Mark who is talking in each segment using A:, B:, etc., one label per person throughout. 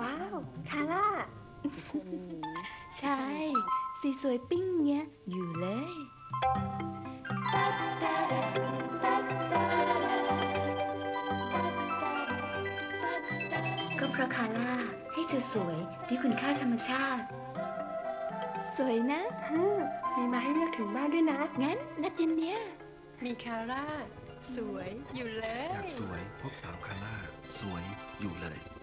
A: ว้าวคาร่า
B: ใช่ สีสวยปิ้งเงี้ย อยู่เลยก็เพราะคาร่าให้เธอสวยด้วยคุณค่าธรรมชาติ สวยนะ
A: ฮึมมีมาให้เลือกถึงบ้านด้วยนะ
B: งั้น นัดเย็นเนี้ย
A: มีคาร่า สวยอยู่เล
C: อยยากสวยพบสาวคาร่า สวยอยู่เลย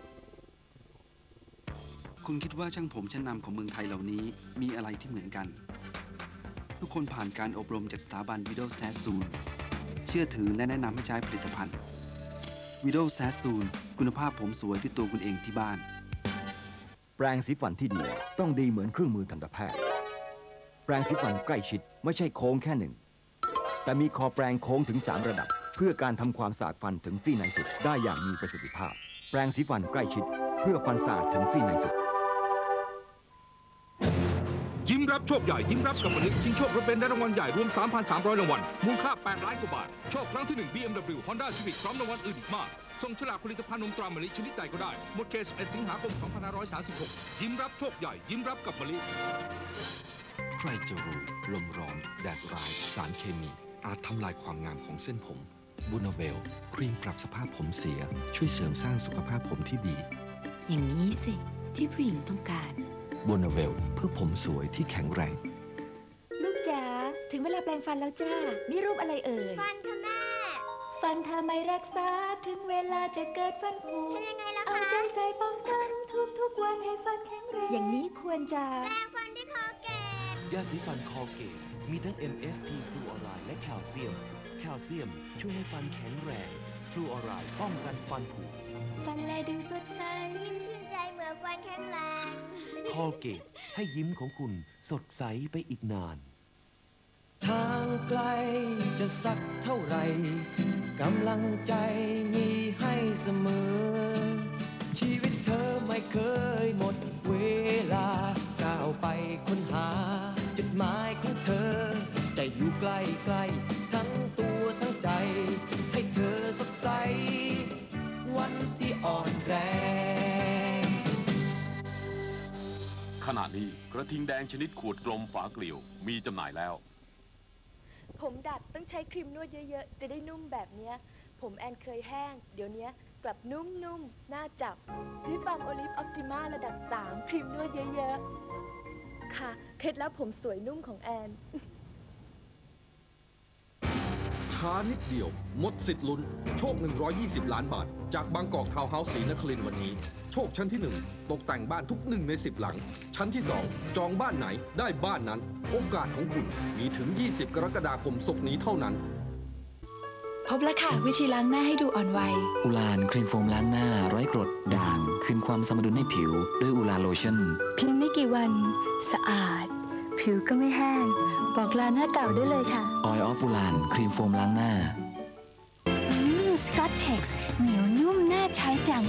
C: คุณคิดว่าช่างผมชั้นนำของเมืองไทยเหล่านี้มีอะไรที่เหมือนกัน ทุกคนผ่านการอบรมจากสถาบัน Widow s a s s o o n เชื่อถือและแนะนำให้ใช้ผลิตภัณฑ์ Widow s a s s o o n คุณภาพผมสวยที่ตัวคุณเองที่บ้าน
D: แปรงสีฟันที่ดีต้องดีเหมือนเครื่องมือทันตแพทย์ แปรงสีฟันใกล้ชิดไม่ใช่โค้งแค่หนึ่ง แต่มีคอแปรงโค้งถึง 3 ระดับ เพื่อการทำความสะอาดฟันถึงซี่ในสุดได้อย่างมีประสิทธิภาพ แปรงสีฟันใกล้ชิด เพื่อฟันสะอาดถึงซี่ในสุด
E: รับโชคใหญ่ยิ้มรับกับมนิชิงโชครถเบนซ์ได้รางวัลใหญ่รวม 3,300 รางวัลมูลค่า 8 ล้านกว่าบาท โชคครั้งที่ 1 BMW Honda Civic พร้อมรางวัลอื่นอีกมากส่งฉลากผลิตภัณฑ์นมตรามะลิชนิดใดก็ได้หมดเขต11สิงหาคม 2536 ยิ้มรับโชคใหญ่ยิ้มรับกับมะลิ
F: ใครจะรู้ลมร้อน แดดร้าย สารเคมี อาจทำลายความงามของเส้นผมบูนาเวลครีมปรับสภาพผมเสีย ช่วยเสริมสร้างสุขภาพผมที่ดี
B: อย่างนี้สิ ที่ผู้หญิงต้องการ
F: บูนาเวล เพื่อผมสวยที่แข็งแรง
G: ลูกจ๋าถึงเวลาแปลงฟันแล้วจ้า นี่รูปอะไรเอ่ย
H: ฟันค่ะแม่
G: ฟันทำไมรักษา ถึงเวลาจะเกิดฟันผุ
H: ทำยังไงล่ะ
G: เอา
H: คะ
G: ใจใส่ป้องกันทุกทุกๆวันให้ฟันแข็งแรง อย่างนี้ควรจะ
H: แปรงฟันด้วยคอเก
I: ยาสีฟัน Colgate มีทั้ง MFP ฟลูออไรด์และแคลเซียม แคลเซียมช่วยให้ฟันแข็งแรง ฟลูออไรด์ป้องกันฟันผุ
G: ฟันแลดูสดใส
H: ยิ้มชื่ น
I: Colgate ให้ยิ้มของคุณสดใสไปอีกนาน
J: ทางไกลจะสักเท่าไหร่กำลังใจมีให้เสมอ ชีวิตเธอไม่เคยหมดเวลา ก้าวไปค้นหา จุดหมายของเธอ จะอยู่ใกล้ใกล้ทั้งตัวทั้งใจ ให้เธอสดใส วันที่อ่อนแรง
K: ขณะนี้กระทิงแดงชนิดขวดกลมฝาเกลียวมีจำหน่ายแล้ว
L: ผมดัดต้องใช้ครีมนวดเยอะๆ จะได้นุ่มแบบเนี้ย ผมแอนเคยแห้ง เดี๋ยวเนี้ยกลับนุ่มๆน่าจับพีบฟาร์มโอลิฟออ t ติมาระดับ 3 ครีมนวดเยอะๆ ค่ะ เคล็ดลับผมสวยนุ่มของแอน
E: ช้านิดเดียว หมดสิทธิ์ลุ้น โชค 120 ล้านบาท จากบางกอกทาวน์เฮาส์ศรีนครินทร์วันนี้ โชคชั้นที่ 1 ตกแต่งบ้านทุกหนึ่งใน 10 หลัง ชั้นที่ 2 จองบ้านไหนได้บ้านนั้น โอกาสของคุณมีถึง 20 กรกฎาคมศกนี้เท่านั้น
B: พบแล้วค่ะ วิธีล้างหน้าให้ดูอ่อนวัย
M: Ulan ครีมโฟมล้างหน้าไร้กรด ด่าง คืนความสมดุลให้ผิว ด้วย Ulan โลชั่น
B: เพียงไม่กี่วัน สะอาด ผิวก็ไม่แห้ง บอกลาหน้าเก่าได้เลยค่ะ
M: Oil of Ulan ครีมโฟมล้างหน้า
B: อืม Scottex เหนียวนุ่มน่าใช้จัง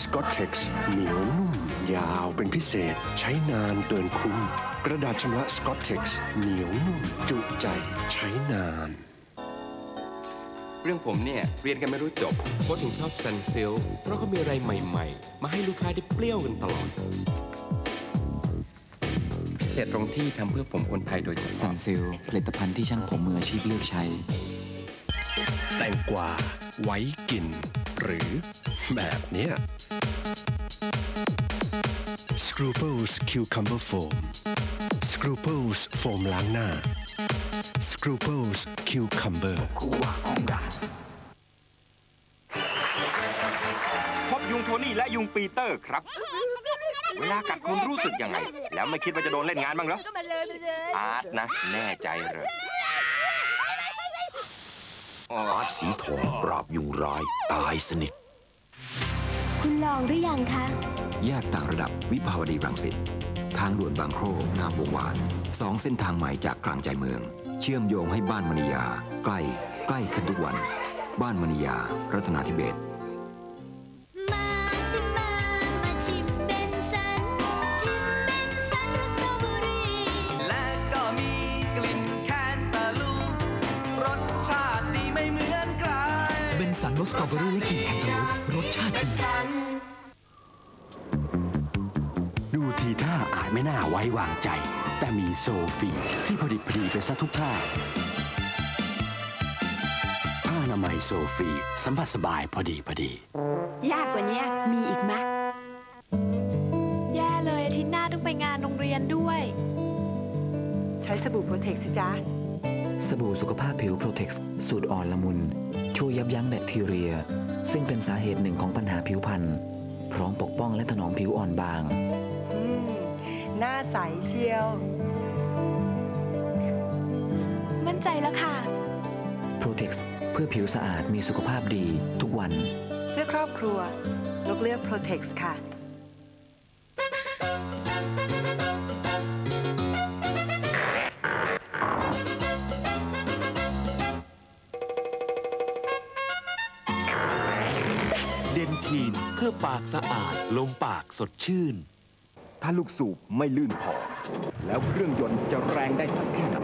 N: Scottex เหนียวนุ่ม ยาวเป็นพิเศษ ใช้นานเกินคุ้ม กระดาษชำระ Scottex เหนียวนุ่ม จุใจใช้นาน
O: เรื่องผมเนี่ย เรียนกันไม่รู้จบโค้ชถึงชอบ Sunsilk เพราะเขามีอะไรใหม่ ๆ มาให้ลูกค้าได้เปรี้ยวกันตลอด พิเศษตรงที่ทำเพื่อผมคนไทยโดยเฉพาะ
M: Sunsilk ผลิตภัณฑ์ที่ช่างผมมืออาชีพเลือกใช้
N: แตงกวาไว้กิน หรือแบบเนี้ย Scruples Cucumber Foam Scruples โฟมล้างหน้า Scruples Cucumber
P: พบยุงโทนี่และยุงปีเตอร์ครับ เวลากัดคุณรู้สึกยังไง แล้วไม่คิดว่าจะโดนเล่นงานบ้างเหรอ
H: ก็มาเลยมาเลย
P: ARS นะ แน่ใจเหรอ
I: ARS สีทองปราบยุงร้ายตายสนิท
B: คุณลองหรือยังคะ
D: แยกต่างระดับวิภาวดีรังสิตทางด่วนบางโคร่งามวงวานสองเส้นทางใหม่จากกลางใจเมือง เชื่อมโยงให้บ้านมณียา ใกล้ ใกล้ขึ้นทุกวัน บ้านมณียา รัตนาธิเบศ
H: สชา
J: ติดีไม่เหมือนใคร
Q: เบนสันรสสตรอเบอรี่และกลิ่นแคนตาลูปรสชาติดี
R: ดูทีท่าอาจไม่น่าไว้วางใจ แต่มีโซฟีที่พอดิบพอดีไปซะทุกท่า ผ้าอนามัยโซฟีสัมผัสสบายพอดีพอดี
A: ยากกว่านี้มีอีกไหม
L: แย่เลยอาทิตย์หน้าต้องไปงานโรงเรียนด้วย
S: ใช้สบู่โปรเทคสิจ๊ะ
M: สบู่สุขภาพผิวโปรเทคสูตรอ่อนละมุน ช่วยยับยั้งแบคทีเรีย ซึ่งเป็นสาเหตุหนึ่งของปัญหาผิวพรรณพร้อมปกป้องและถนอมผิวอ่อนบาง
S: อืมหน้าใสเชียว
L: มั่นใจแล้วค่ะ
M: Protex เพื่อผิวสะอาดมีสุขภาพดีทุกวัน
S: เพื่อครอบครัวลูกเลือกโปรเทคค่ะ
Q: ทีนเพื่อปากสะอาด ลมปากสดชื่น
D: ถ้าลูกสูบไม่ลื่นพอ แล้วเครื่องยนต์จะแรงได้สักแค่ไหน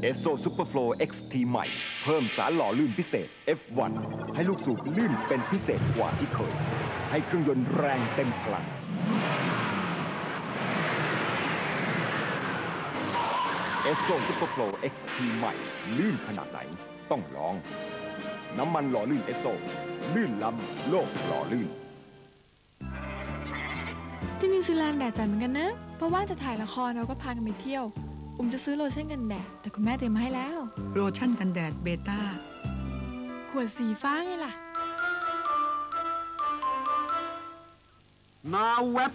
D: Esso Superflo XT ใหม่ เพิ่มสารหล่อลื่นพิเศษ F1 ให้ลูกสูบลื่นเป็นพิเศษกว่าที่เคย ให้เครื่องยนต์แรงเต็มพลังเอสโซซูเปอร์โฟล XT ใหม่ ลื่นขนาดไหน ต้องลอง น้ำมันหล่อลื่นเอสโซลื่นล้ำโลกหล่อลื่น
T: ที่นิวซีแลนด์แดดจัดเหมือนกันนะ เพราะว่าจะถ่ายละครเราก็พากันไปเที่ยว อุ้มจะซื้อโลชั่นกันแดด แต่คุณแม่เตรียมมาให้แล้ว
U: โลชั่นกันแดดเบต้า
T: ขวดสีฟ้าไงล่ะ
K: นาเว็บ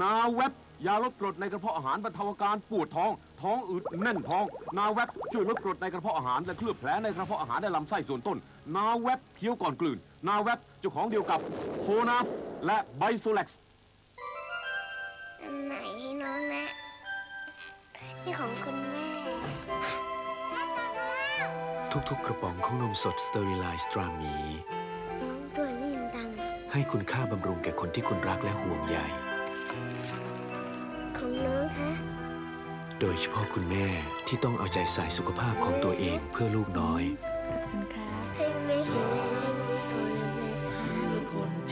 K: นาเว็บ ยาลดกรดในกระเพาะอาหารบรรเทาอาการปวดท้อง ท้องอืดแน่นท้อง นาเว็บช่วยลดกรดในกระเพาะอาหาร และเคลือบแผลในกระเพาะอาหารและลำไส้ส่วนต้น นาเว็บเคี้ยวก่อนกลืน นาเว็บเจ้าของเดียวกับโคนาฟและไบโซเล็กซ์
H: อันไหนน้องนะ นี่ของคุณแม่
I: ทุกๆ กระป๋องของนมสดสเตอริไลซ์ตรามี
H: น้องตัวนิ่มดัง
I: ให้คุณค่าบำรุงแก่คนที่คุณรักและห่วงใย
H: ของน้องคะ
I: โดยเฉพาะคุณแม่ที่ต้องเอาใจใส่สุขภาพของตัวเองเพื่อลูกน้อย
H: ให้แม่แข็งแรงให้แม่โตเร็ว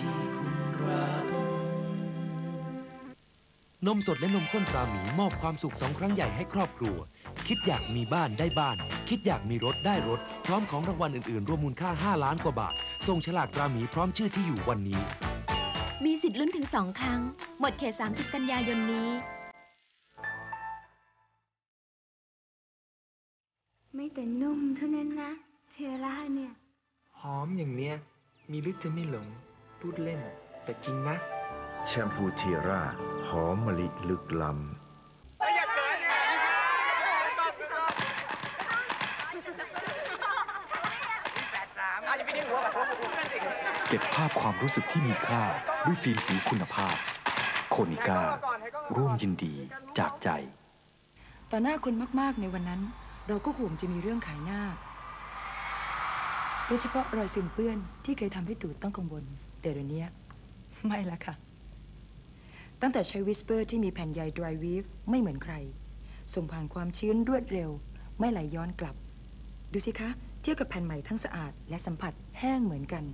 H: น
I: มสดและนมข้นตราหมีมอบความสุขสองครั้งใหญ่ให้ครอบครัว คิดอยากมีบ้านได้บ้าน คิดอยากมีรถได้รถ พร้อมของรางวัลอื่นๆ รวมมูลค่า 5 ล้านกว่าบาทส่งฉลากตราหมีพร้อมชื่อที่อยู่วันนี้
V: มีสิทธิ์ลุ้นถึง2ครั้ง หมดเขต 30 กันยายนนี้
A: แต่นุ่มเท่านั้นนะ เทล่าเนี่ย
W: หอมอย่างเนี้ย มีลึกจะไม่หลง พูดเล่น แต่จริงนะ
X: แชมพูเทียร่า หอมมะลิลึกล้ำ
Y: เก็บภาพความรู้สึกที่มีค่าด้วยฟิล์มสีคุณภาพ โคนิก้าร่วมยินดีจากใจ
S: ต่อหน้าคนมาก ๆ ในวันนั้น เราก็ห่วงจะมีเรื่องขายหน้า โดยเฉพาะรอยซึมเปื้อนที่เคยทำให้ตูดต้องกังวล แต่เดี๋ยวนี้ไม่ละค่ะ ตั้งแต่ใช้วิสเปอร์ที่มีแผ่นใย Dry Weave ไม่เหมือนใคร ส่งผ่านความชื้นรวดเร็ว ไม่ไหลย้อนกลับ ดูสิคะ เทียบกับแผ่นใหม่ทั้งสะอาด และสัมผัสแห้งเหมือนกัน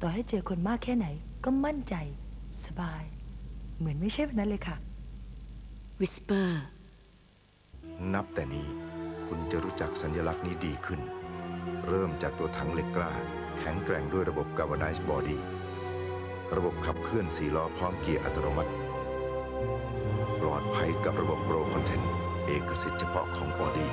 S: ต่อให้เจอคนมากแค่ไหน ก็มั่นใจ สบาย เหมือนไม่ใช่วันนั้นเลยค่ะ
B: Whisper
X: นับแต่นี้ คุณจะรู้จักสัญลักษณ์นี้ดีขึ้น เริ่มจากตัวถังเหล็กกล้า แข็งแกร่งด้วยระบบ Galvanized Body ระบบขับเคลื่อน4ล้อพร้อมเกียร์อัตโนมัติ ปลอดภัยกับระบบ Pro Content เอกสิทธิ์เฉพาะของ Body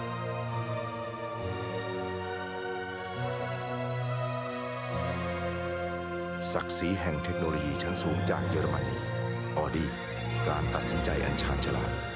X: ศักดิ์ศรีแห่งเทคโนโลยีชั้นสูงจากเยอรมนีออดี้การตัดสินใจอันชาญฉลาด